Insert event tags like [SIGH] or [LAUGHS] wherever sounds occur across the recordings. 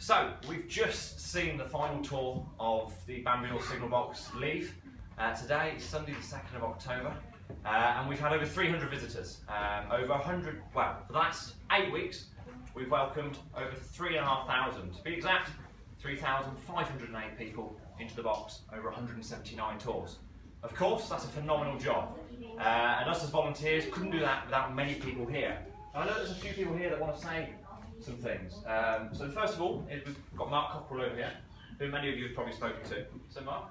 So, we've just seen the final tour of the Banbury North Signal Box leave. Uh, today is Sunday the 2nd of October, uh, and we've had over 300 visitors. Um, over 100, well, for the last eight weeks, we've welcomed over 3,500. To be exact, 3,508 people into the box over 179 tours. Of course, that's a phenomenal job. Uh, and us as volunteers couldn't do that without many people here. I know there's a few people here that want to say some things. Um, so first of all, we've got Mark Cockrell over here, who many of you have probably spoken to. So Mark,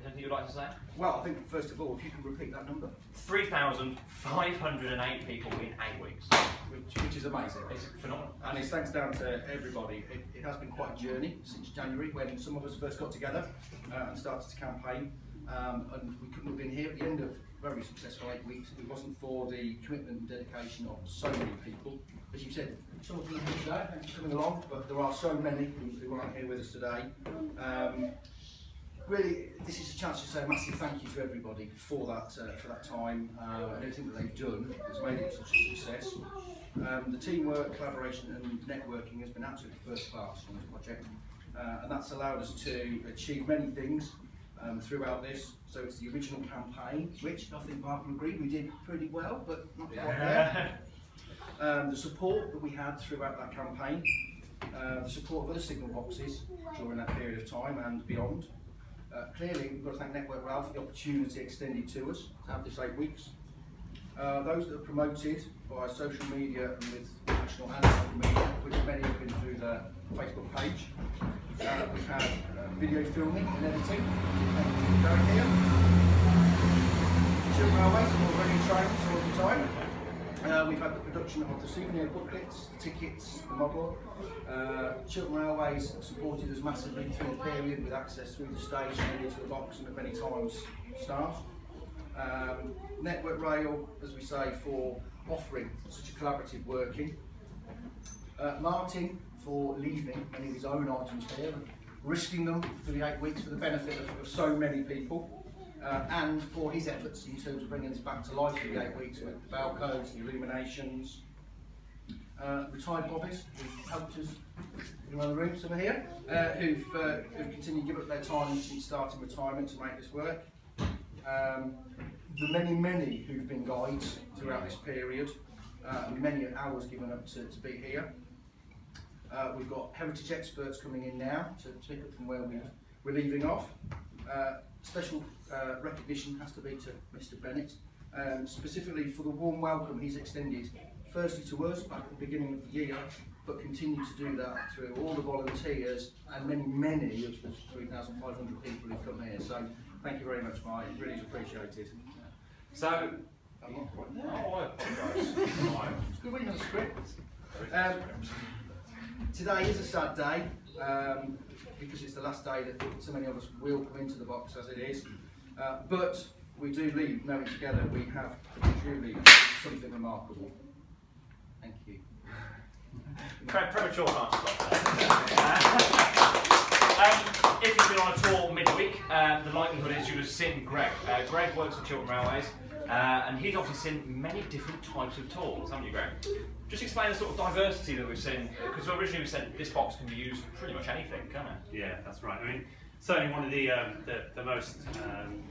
is anything you'd like to say? Well, I think first of all, if you can repeat that number. 3,508 people in eight weeks. Which, which is amazing. It's phenomenal. And it's thanks down to everybody. It, it has been quite a journey since January when some of us first got together uh, and started to campaign. Um, and we couldn't have been here at the end of very successful eight weeks if it wasn't for the commitment and dedication of so many people. As you said, some of them today, thanks for coming along, but there are so many who aren't here with us today. Um, really, this is a chance to say a massive thank you to everybody for that uh, for that time uh, and everything that they've done has made it such a success. Um, the teamwork, collaboration and networking has been absolutely first class on this project uh, and that's allowed us to achieve many things um, throughout this. So it's the original campaign, which I think Mark will agree we did pretty well, but not quite there. Um, the support that we had throughout that campaign, uh, the support of other signal boxes during that period of time and beyond. Uh, clearly, we've got to thank Network Rail for the opportunity extended to us to have this eight weeks. Uh, those that are promoted by social media and with national and local media, which many have been through the Facebook page. Uh, we've had uh, video filming and editing. Down here. Chiltern Railways, running trains all the time. Uh, we've had the production of the souvenir booklets, the tickets, the model. Uh, Chiltern Railways supported us massively through the period with access through the station and into the box and at many times staff. Um, Network Rail, as we say, for offering such a collaborative working. Uh, Martin for leaving many of his own items here risking them for the eight weeks for the benefit of, of so many people. Uh, and for his efforts in terms of bringing this back to life for the eight weeks with the codes, the illuminations. Uh, retired bobbies who've helped us in rooms, here, uh, who've, uh, who've continued to give up their time since starting retirement to make this work. Um, the many, many who've been guides throughout this period, uh, many hours given up to, to be here. Uh, we've got heritage experts coming in now to, pick up from where we we're leaving off. Uh, special uh, recognition has to be to Mr Bennett, um, specifically for the warm welcome he's extended, firstly to us back at the beginning of the year, but continue to do that through all the volunteers and many, many of the 3,500 people who've come here. So thank you very much, Mike. Really is appreciated. So, I'm not quite there. oh, I apologise. It's [LAUGHS] good reading the script. Um, today is a sad day um, because it's the last day that so many of us will come into the box as it is. Uh, but we do leave knowing together we have truly something remarkable. Thank you. Pre premature answer. [LAUGHS] [LAUGHS] um, if you've been on a tour midweek, uh, the likelihood is you have seen Greg. Uh, Greg works for Chiltern Railways, uh, and he's obviously seen many different types of tools, haven't you, Greg? Just explain the sort of diversity that we've seen, because originally we said this box can be used for pretty much anything, can it? Yeah, that's right. I mean, certainly one of the um, the, the most um,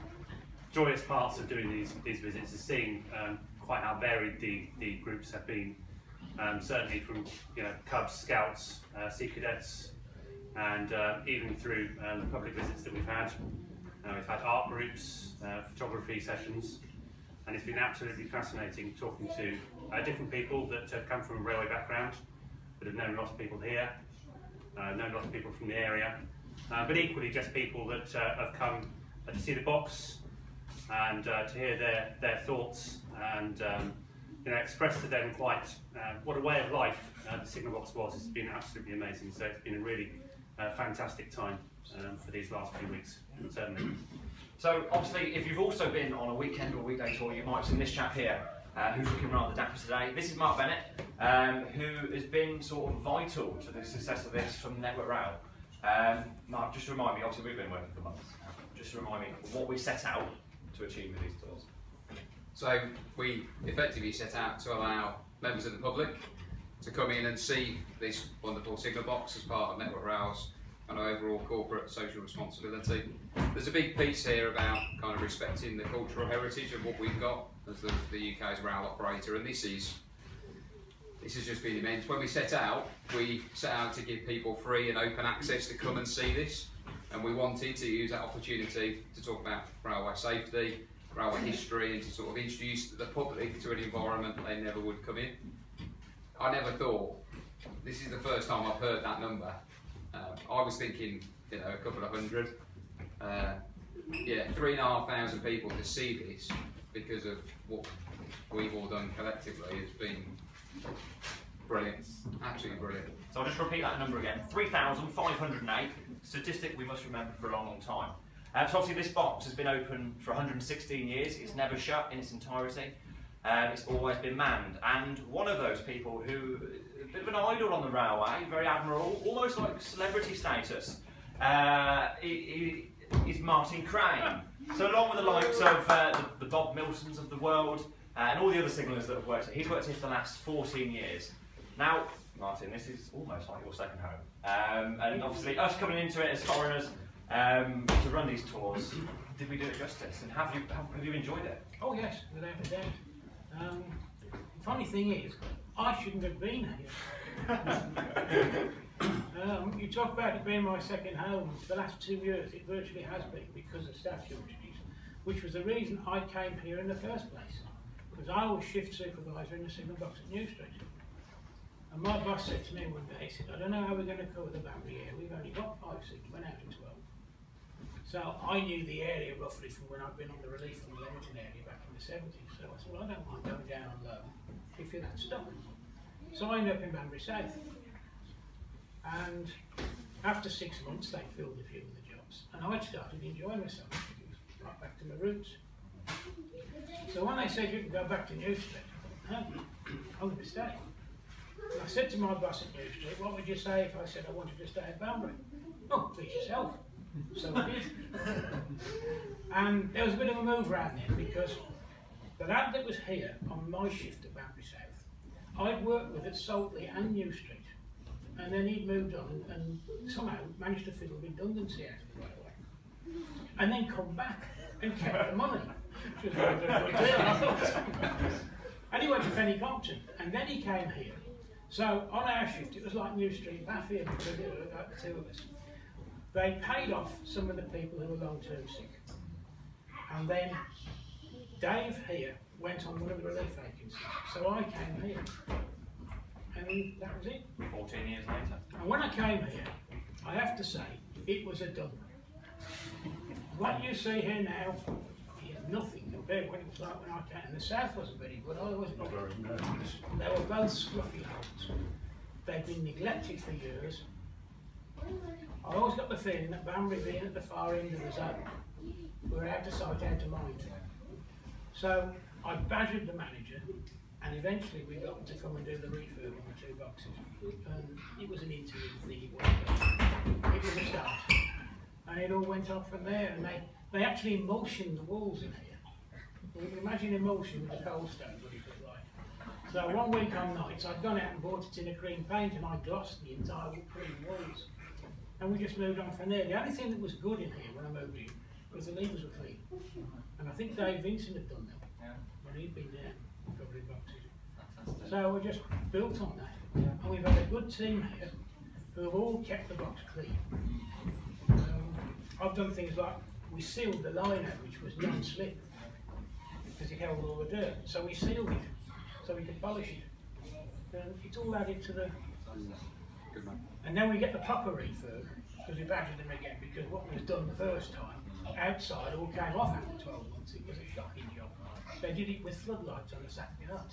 joyous parts of doing these these visits is seeing um, quite how varied the, the groups have been. Um, certainly from you know Cubs, Scouts, uh, Sea Cadets, and uh, even through um, the public visits that we've had. Uh, we've had art groups, uh, photography sessions, and it's been absolutely fascinating talking to uh, different people that have come from a railway background, that have known lots of people here, uh, known lots of people from the area, uh, but equally just people that uh, have come uh, to see the box and uh, to hear their, their thoughts and um, you know, express to them quite what a way of life the Signal Box was. It's been absolutely amazing. So it's been a really fantastic time um, for these last few weeks, certainly. So obviously, if you've also been on a weekend or weekday tour, you might have seen this chap here, uh, who's looking rather dapper today. This is Mark Bennett, um, who has been sort of vital to the success of this from Network Rail. Um, Mark, just remind me, obviously we've been working for months, just remind me what we set out to achieve with these tours. So we effectively set out to allow members of the public to come in and see this wonderful signal box as part of Network Rail's and overall corporate social responsibility. There's a big piece here about kind of respecting the cultural heritage of what we've got as the, the UK's rail operator, and this is this has just been immense. When we set out, we set out to give people free and open access to come and see this, and we wanted to use that opportunity to talk about railway safety, railway history, and to sort of introduce the public to an environment they never would come in. I never thought, this is the first time I've heard that number. I was thinking, you know, a couple of hundred. Uh, yeah, three and a half thousand people to see this because of what we've all done collectively has been brilliant, absolutely brilliant. So I'll just repeat that number again 3,508, statistic we must remember for a long, long time. Um, so obviously this box has been open for 116 years, it's never shut in its entirety, um, it's always been manned. And one of those people who, bit of an idol on the railway, very admirable, almost like celebrity status, uh, is Martin Crane. So along with the likes of uh, the, the Bob Miltons of the world, uh, and all the other signallers that have worked here, he's worked here for the last 14 years. Now, Martin, this is almost like your second home. Um, and obviously, us coming into it as foreigners um, to run these tours, did we do it justice? And have you have, have you enjoyed it? Oh yes, without a doubt. Um, funny thing is, I shouldn't have been here. um, [LAUGHS] you talk about it being my second home. For the last two years, it virtually has been because of staff shortages, which was the reason I came here in the first place. Because I was shift supervisor in the signal box at New Street. And my boss said to me one day, he said, I don't know how we're going to cover the Banbury area. We've only got five seats, went out of 12. So I knew the area roughly from when I'd been on the relief from the Leamington area back in the 70s. So I said, well, I don't mind going down low if you're that stuck. So I ended up in Banbury South. And after six months, they filled a few of the jobs. And I'd started enjoying myself. Right back to my roots. So when they said you can go back to New Street, I thought, no, to stay. I said to my boss at New Street, what would you say if I said I wanted to stay at Banbury? Oh, please yourself. So I did. [LAUGHS] and there was a bit of a move around then because the lad that was here on my shift at Banbury South, I'd worked with at Saltley and New Street. And then he'd moved on and somehow managed to fiddle redundancy out of the. And then come back and kept the money. Which was and he went to Fenny Compton. And then he came here so on our shift, it was like New Street, Baffield, because there were about the uh, two of us. They paid off some of the people who were long-term sick. And then Dave here went on one of the relief vacancies. So I came here. And that was it. 14 years later. And when I came here, I have to say, it was a done. What you see here now is nothing compared to what it was like when I came. And the south wasn't very good, I wasn't very good. They were both scruffy holes. They'd been neglected for years. I always got the feeling that Banbury being at the far end of the zone, we were out of sight, out of mind. So I badgered the manager, and eventually we got them to come and do the refurb on the two boxes. And it was an interim thing, it was, a start. And it all went off from there, and they, they actually emulsioned the walls in here. You can imagine emulsion with a cold stone, what it was like. So one week on nights, I'd gone out and bought it in a cream paint, and I glossed the entire cream walls. And we just moved on from there. The only thing that was good in here when I moved in was the levers were clean. And I think Dave Vincent had done them Yeah. when he'd been there covering boxes. So we just built on that. And we've had a good team here who have all kept the box clean. Um, I've done things like we sealed the liner, which was non-slip, because it held all the dirt. So we sealed it so we could polish it. And it's all added to the. And then we get the proper refurb because we badgered them again because what was done the first time outside all came off after 12 months. It was a shocking job. They did it with floodlights on a Saturday night.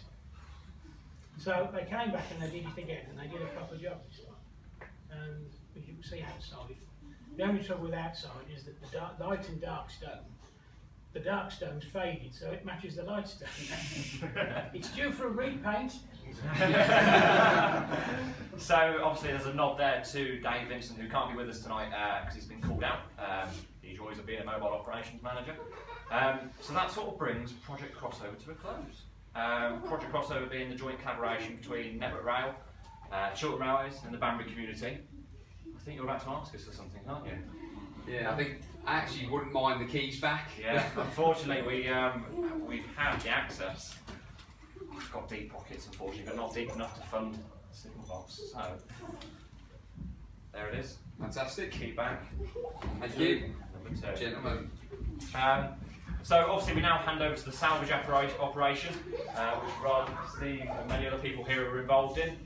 So they came back and they did it again and they did a proper job this time. And as you can see outside, the only trouble with outside is that the dark, light and dark stone, the dark stone's faded so it matches the light stone. [LAUGHS] it's due for a repaint. [LAUGHS] so obviously there's a nod there to Dave Vincent who can't be with us tonight because he's been called out. Um, the joys of being a mobile operations manager. Um, so that sort of brings Project Crossover to a close. Um, Project Crossover being the joint collaboration between Network Rail uh, Chiltern Railways and the Banbury community. I think you're about to ask us for something, aren't you? Yeah, I think I actually wouldn't mind the keys back. Yeah, unfortunately we um, we've had the access. I've got deep pockets unfortunately, but not deep enough to fund the signal box. So there it is. Fantastic. Key back. Thank you, Number two. gentlemen. Um, so obviously we now hand over to the salvage operation, uh, which Rod, Steve and many other people here are involved in.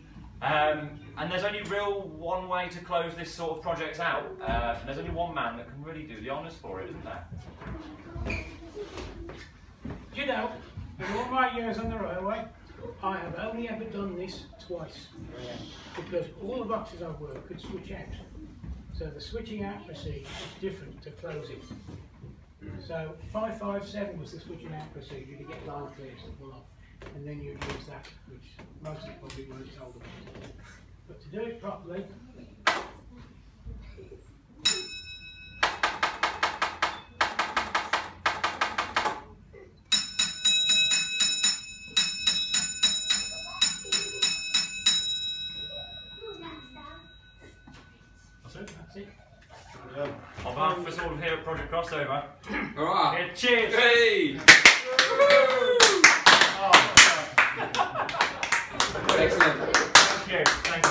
Um, and there's only real one way to close this sort of project out. Uh, and there's only one man that can really do the honours for it, isn't there? You know, in all my years on the railway, I have only ever done this twice. Because all the boxes I've worked could switch out. So the switching out procedure is different to closing. So 557 was the switching out procedure to get line clears and pull off. And then you'd use that, which most people probably weren't told about. But to do it properly, On behalf of us all here at Project Crossover, [CLEARS THROAT] All right. yeah, cheers! Hey! Oh, Excellent. thank you, thank you.